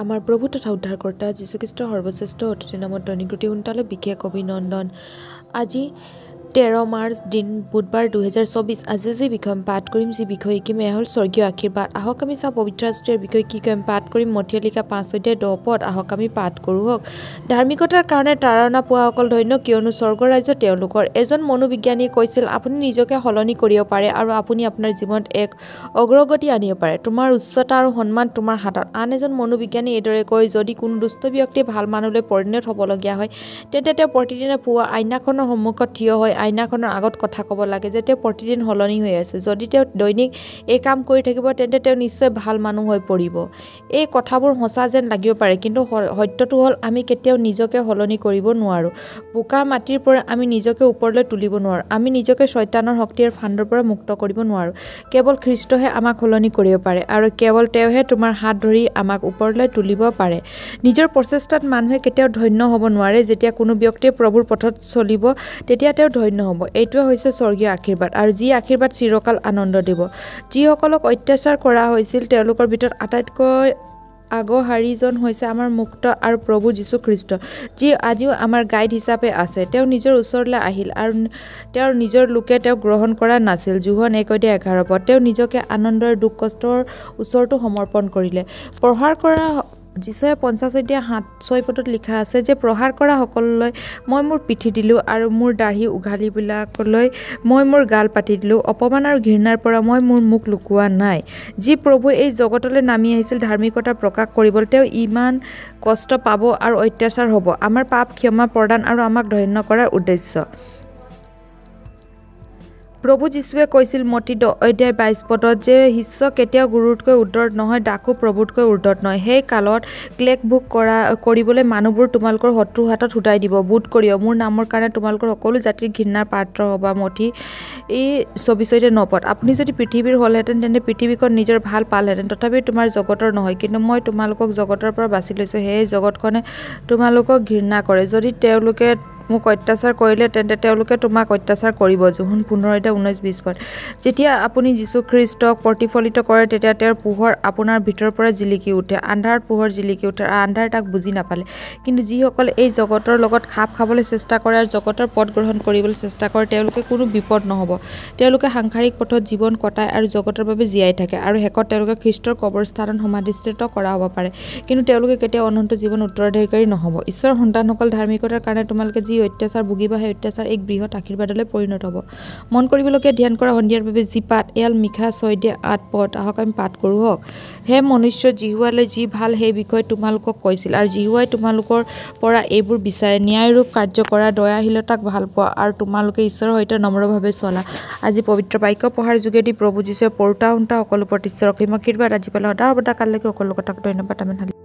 আমাৰ প্ৰভু তথা উদ্ধাৰকৰ্তা যীশুখ্ৰীষ্টৰ সৰ্বশ্ৰেষ্ঠ অতিথি নামত দৈনিকগতি সোনকালে বিশেষ অভিনন্দন। আজি তেৰ মাৰ্চ দিন বুধবাৰ দুহেজাৰ চৌবিছ আজি যি বিষয় পাঠ কৰিম যি বিষয় এয়া হ'ল স্বৰ্গীয় আশীৰ্বাদ। আহক আমি চাওঁ পবিত্ৰ শাস্ত্ৰীয়ৰ বিষয়ে কি কৰিম পাঠ কৰিম। মঠিয়ালিকা পাঁচ অধ্যায় দহ পদ। আহক আমি পাঠ কৰোঁ হওক। ধাৰ্মিকতাৰ কাৰণে তাৰণা পোৱাসকল ধন্য কিয়নো স্বৰ্গ ৰাজ্য তেওঁলোকৰ। এজন মনোবিজ্ঞানীয়ে কৈছিল আপুনি নিজকে সলনি কৰিব পাৰে আৰু আপুনি আপোনাৰ জীৱনত এক অগ্ৰগতি আনিব পাৰে। তোমাৰ উচ্চতা আৰু সন্মান তোমাৰ হাতত। আন এজন মনোবিজ্ঞানীয়ে এইদৰে কয় যদি কোনো দুষ্ট ব্যক্তিয়ে ভাল মানুহলৈ পৰিণত হ'বলগীয়া হয় তেন্তে তেওঁ প্ৰতিদিনে পুৱা আইনাখনৰ সন্মুখত থিয় হৈ আইনাখনৰ আগত কথা ক'ব লাগে যে তেওঁ প্ৰতিদিন সলনি হৈ আছে। যদি তেওঁ দৈনিক এই কাম কৰি থাকিব তেন্তে তেওঁ নিশ্চয় ভাল মানুহ হৈ পৰিব। এই কথাবোৰ সঁচা যেন লাগিব পাৰে কিন্তু সত্যটো হ'ল আমি কেতিয়াও নিজকে সলনি কৰিব নোৱাৰোঁ। বোকা মাটিৰ পৰা আমি নিজকে ওপৰলৈ তুলিব নোৱাৰোঁ। আমি নিজকে ছয়তানৰ শক্তিৰ ফাণ্ডৰ পৰা মুক্ত কৰিব নোৱাৰোঁ। কেৱল খ্ৰীষ্টহে আমাক সলনি কৰিব পাৰে আৰু কেৱল তেওঁহে তোমাৰ হাত ধৰি আমাক ওপৰলৈ তুলিব পাৰে। নিজৰ প্ৰচেষ্টাত মানুহে কেতিয়াও ধন্য হ'ব নোৱাৰে। যেতিয়া কোনো ব্যক্তিয়ে প্ৰভুৰ পথত চলিব তেতিয়া তেওঁ ধন্য হ'ব। এইটোৱে হৈছে স্বৰ্গীয় আশীৰ্বাদ আৰু যি আশীৰ্বাদ চিৰকাল আনন্দ দিব। যিসকলক অত্যাচাৰ কৰা হৈছিল তেওঁলোকৰ ভিতৰত আটাইতকৈ আগশাৰীজন হৈছে আমাৰ মুক্ত আৰু প্ৰভু যীশুখ্ৰীষ্ট যি আজিও আমাৰ গাইড হিচাপে আছে। তেওঁ নিজৰ ওচৰলৈ আহিল আৰু তেওঁৰ নিজৰ লোকে তেওঁক গ্ৰহণ কৰা নাছিল। জোহন এক অধ্যায় এঘাৰ পদ তেওঁ নিজকে আনন্দৰ দুখ কষ্টৰ ওচৰতো সমৰ্পণ কৰিলে। প্ৰহাৰ কৰা যীশুৱে পঞ্চাছ অধ্যায় সাত ছয় পদত লিখা আছে যে প্ৰহাৰ কৰা সকললৈ মই মোৰ পিঠি দিলোঁ আৰু মোৰ দাঢ়ি উঘালিবিলাকলৈ মই মোৰ গাল পাতি দিলোঁ। অপমান আৰু ঘৃণাৰ পৰা মই মোৰ মুখ লুকুওৱা নাই। যি প্ৰভু এই জগতলৈ নামি আহিছিল ধাৰ্মিকতা প্ৰকাশ কৰিবলৈ তেওঁ ইমান কষ্ট পাব আৰু অত্যাচাৰ হ'ব। আমাৰ পাপ ক্ষমা প্ৰদান আৰু আমাক ধন্য কৰাৰ উদ্দেশ্য। প্ৰভু যীশুৱে কৈছিল মতি অধ্যায় বাইছ পদত যে শিষ্য কেতিয়াও গুৰুতকৈ উৰ্ধত নহয় ডাকো প্ৰভুতকৈ উৰ্ধত নহয়। সেই কালত ক্লেক ভোগ কৰা কৰিবলৈ মানুহবোৰ তোমালোকৰ শত্ৰুৰ হাতত সুধাই দিব। বোধ কৰিও মোৰ নামৰ কাৰণে তোমালোকৰ সকলো জাতিৰ ঘৃণাৰ পাত্ৰ হ'বা। মঠি এই অধ্যায় নপদ আপুনি যদি পৃথিৱীৰ হ'লহেঁতেন তেন্তে পৃথিৱীখন নিজৰ ভাল পালহেঁতেন। তথাপি তোমাৰ জগতৰ নহয় কিন্তু মই তোমালোকক জগতৰ পৰা বাছি লৈছোঁ। সেয়ে জগতখনে তোমালোকক ঘৃণা কৰে। যদি তেওঁলোকে মোক অত্যাচাৰ কৰিলে তেন্তে তেওঁলোকে তোমাক অত্যাচাৰ কৰিব। জোহন পোন্ধৰ এতিয়া ঊনৈছ বিছ পদ। যেতিয়া আপুনি যীশুখ্ৰীষ্টক প্ৰতিফলিত কৰে তেতিয়া তেওঁৰ পোহৰ আপোনাৰ ভিতৰৰ পৰা জিলিকি উঠে। আন্ধাৰত পোহৰ জিলিকি উঠে আৰু আন্ধাৰ তাক বুজি নাপালে। কিন্তু যিসকলে এই জগতৰ লগত খাপ খাবলৈ চেষ্টা কৰে আৰু জগতৰ পথ গ্ৰহণ কৰিবলৈ চেষ্টা কৰে তেওঁলোকে কোনো বিপদ নহ'ব। তেওঁলোকে সাংসাৰিক পথত জীৱন কটায় আৰু জগতৰ বাবে জীয়াই থাকে আৰু শেষত তেওঁলোকে খ্ৰীষ্টৰ কবৰস্থানত সমাধিষ্ঠিত কৰা হ'ব পাৰে। কিন্তু তেওঁলোকে কেতিয়াও অনন্ত জীৱন উত্তৰাধিকাৰী নহ'ব। ঈশ্বৰৰ সন্তানসকল ধাৰ্মিকতাৰ কাৰণে তোমালোকে যি অত্যাচাৰ ভুগিবা সেই অত্যাচাৰ এক বৃহৎ আশীৰ্বাদলৈ পৰিণত হ'ব। মন কৰিবলগীয়া ধ্যান কৰা সন্ধিয়াৰ বাবে যি পাঠ এয়াল মিশা ছয় দিয়ে আঠ পদ আহক আমি পাঠ কৰোঁ হওক। হে মনুষ্য জিহুৱালৈ যি ভাল সেই বিষয়ে তোমালোকক কৈছিল। আৰু জিহুৱাই তোমালোকৰ পৰা এইবোৰ বিচাৰে। ন্যায়ৰূপ কাৰ্য কৰা দয়াশীলতাক ভাল পোৱা আৰু তোমালোকে ঈশ্বৰৰ সৈতে নম্ৰভাৱে চলা। আজি পবিত্ৰ বাক্য পঢ়াৰ যোগেদি প্ৰভু যীশুৱে পৰোতা শুনতা সকলো ওপৰত ঈশ্বৰৰ অসীম আশীৰ্বাদ আজি পালে সদা সৰ্বদা কালৈকে সকলো কথাক ধন্যবাদ। আমি